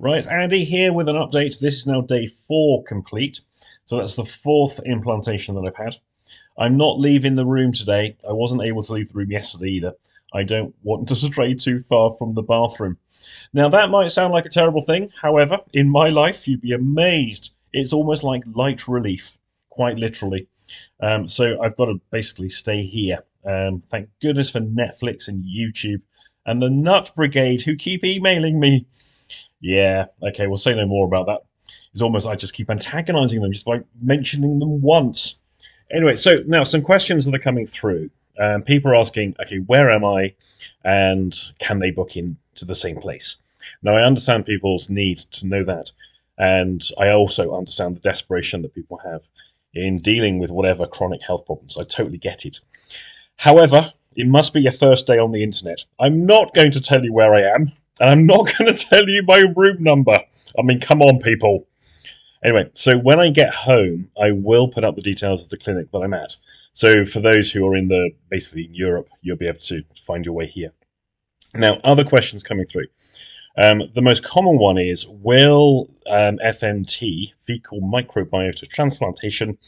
Right, Andy here with an update. This is now day four complete. So that's the fourth implantation that I've had. I'm not leaving the room today. I wasn't able to leave the room yesterday either. I don't want to stray too far from the bathroom. Now, that might sound like a terrible thing. However, in my life, you'd be amazed. It's almost like light relief, quite literally. Um, so I've got to basically stay here. Um, thank goodness for Netflix and YouTube and the Nut Brigade who keep emailing me. Yeah, okay, we'll say no more about that. It's almost I just keep antagonizing them just by mentioning them once. Anyway, so now some questions that are coming through. Um, people are asking, okay, where am I, and can they book in to the same place? Now, I understand people's need to know that, and I also understand the desperation that people have in dealing with whatever chronic health problems. I totally get it. However, it must be your first day on the internet. I'm not going to tell you where I am, and I'm not going to tell you my room number. I mean, come on, people. Anyway, so when I get home, I will put up the details of the clinic that I'm at. So for those who are in the basically in Europe, you'll be able to find your way here. Now, other questions coming through. Um, the most common one is Will um, FMT, fecal microbiota transplantation,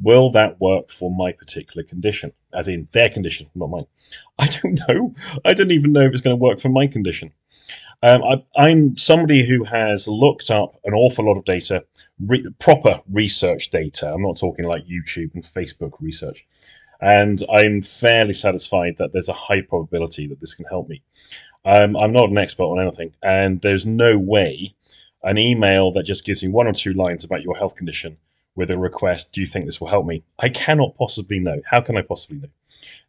will that work for my particular condition? As in their condition, not mine. I don't know. I don't even know if it's going to work for my condition. Um, I, am somebody who has looked up an awful lot of data, re- proper research data. I'm not talking like YouTube and Facebook research. And I'm fairly satisfied that there's a high probability that this can help me. Um, I'm not an expert on anything, and there's no way an email that just gives me one or two lines about your health condition with a request, do you think this will help me? I cannot possibly know. How can I possibly know?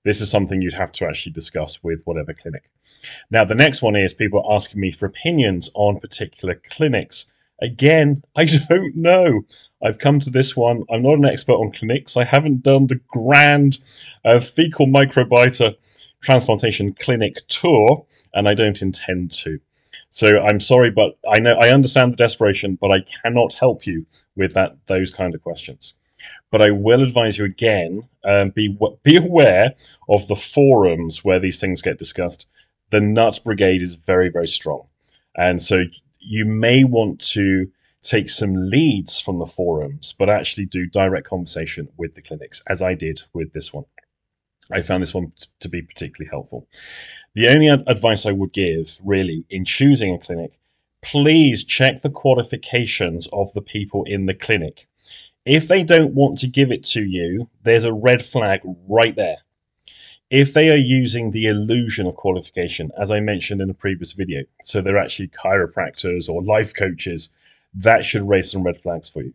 This is something you'd have to actually discuss with whatever clinic. Now, the next one is people asking me for opinions on particular clinics. Again, I don't know. I've come to this one. I'm not an expert on clinics. I haven't done the grand uh, fecal microbiota transplantation clinic tour, and I don't intend to. So I'm sorry, but I know I understand the desperation, but I cannot help you with that those kind of questions. But I will advise you again: um, be be aware of the forums where these things get discussed. The Nuts Brigade is very very strong, and so you may want to take some leads from the forums, but actually do direct conversation with the clinics, as I did with this one. I found this one to be particularly helpful. The only advice I would give, really, in choosing a clinic, please check the qualifications of the people in the clinic. If they don't want to give it to you, there's a red flag right there. If they are using the illusion of qualification, as I mentioned in a previous video, so they're actually chiropractors or life coaches, that should raise some red flags for you.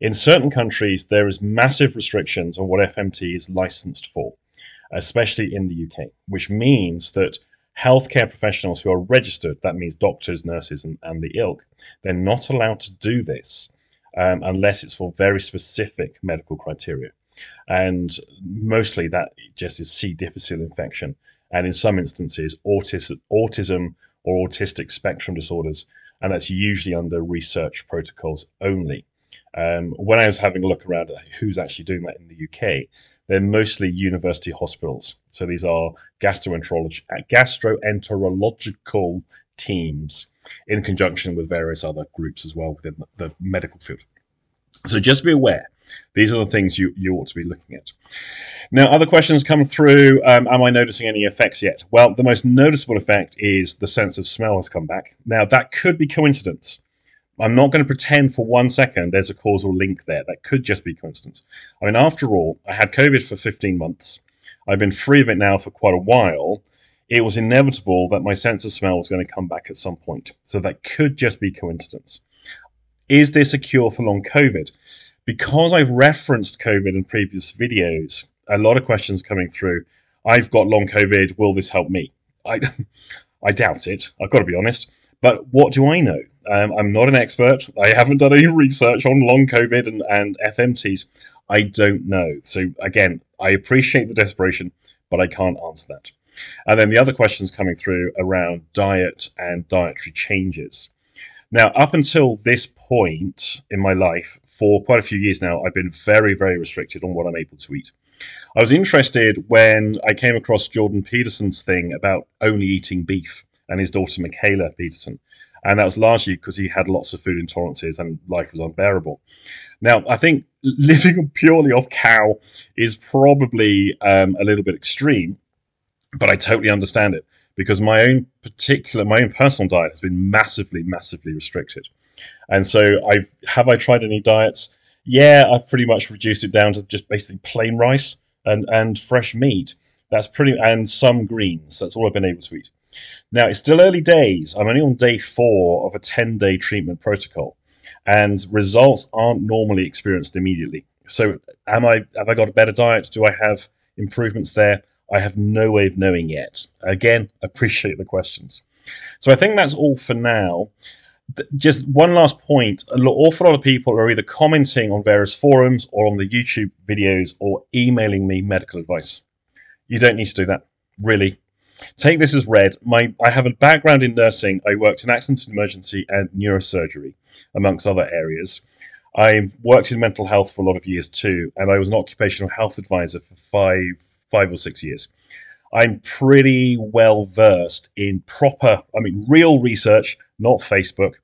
In certain countries, there is massive restrictions on what FMT is licensed for especially in the UK, which means that healthcare professionals who are registered, that means doctors, nurses, and, and the ilk, they're not allowed to do this um, unless it's for very specific medical criteria. And mostly that just is C. difficile infection, and in some instances, autism, autism or autistic spectrum disorders, and that's usually under research protocols only. Um, when I was having a look around who's actually doing that in the UK, they're mostly university hospitals. So these are gastroenterology gastroenterological teams in conjunction with various other groups as well within the medical field. So just be aware. These are the things you, you ought to be looking at. Now, other questions come through. Um, am I noticing any effects yet? Well, the most noticeable effect is the sense of smell has come back. Now, that could be coincidence. I'm not going to pretend for one second there's a causal link there. That could just be coincidence. I mean, after all, I had COVID for 15 months. I've been free of it now for quite a while. It was inevitable that my sense of smell was going to come back at some point. So that could just be coincidence. Is this a cure for long COVID? Because I've referenced COVID in previous videos, a lot of questions coming through. I've got long COVID. Will this help me? I, I doubt it. I've got to be honest. But what do I know? Um, I'm not an expert. I haven't done any research on long COVID and, and FMTs. I don't know. So, again, I appreciate the desperation, but I can't answer that. And then the other questions coming through around diet and dietary changes. Now, up until this point in my life, for quite a few years now, I've been very, very restricted on what I'm able to eat. I was interested when I came across Jordan Peterson's thing about only eating beef and his daughter Mikhaila Peterson. And that was largely because he had lots of food intolerances and life was unbearable. Now, I think living purely off cow is probably um, a little bit extreme, but I totally understand it because my own particular, my own personal diet has been massively, massively restricted. And so, I've have I tried any diets? Yeah, I've pretty much reduced it down to just basically plain rice and and fresh meat. That's pretty and some greens. That's all I've been able to eat. Now it's still early days. I'm only on day four of a 10 day treatment protocol, and results aren't normally experienced immediately. So, am I have I got a better diet? Do I have improvements there? I have no way of knowing yet. Again, appreciate the questions. So I think that's all for now. Just one last point: an awful lot of people are either commenting on various forums or on the YouTube videos or emailing me medical advice. You don't need to do that, really. Take this as read. My I have a background in nursing. I worked in accident and emergency and neurosurgery, amongst other areas. I've worked in mental health for a lot of years too, and I was an occupational health advisor for five five or six years. I'm pretty well versed in proper, I mean, real research, not Facebook,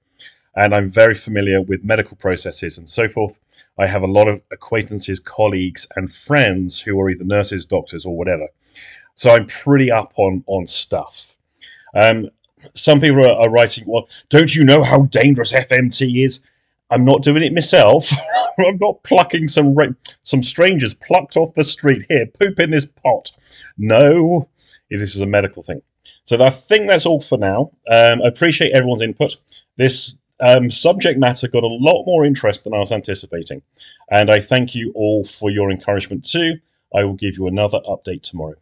and I'm very familiar with medical processes and so forth. I have a lot of acquaintances, colleagues, and friends who are either nurses, doctors, or whatever. So I'm pretty up on on stuff. Um, some people are, are writing, "Well, don't you know how dangerous FMT is?" I'm not doing it myself. I'm not plucking some some strangers plucked off the street here. Poop in this pot. No, this is a medical thing. So I think that's all for now. Um, I appreciate everyone's input. This um, subject matter got a lot more interest than I was anticipating, and I thank you all for your encouragement too. I will give you another update tomorrow.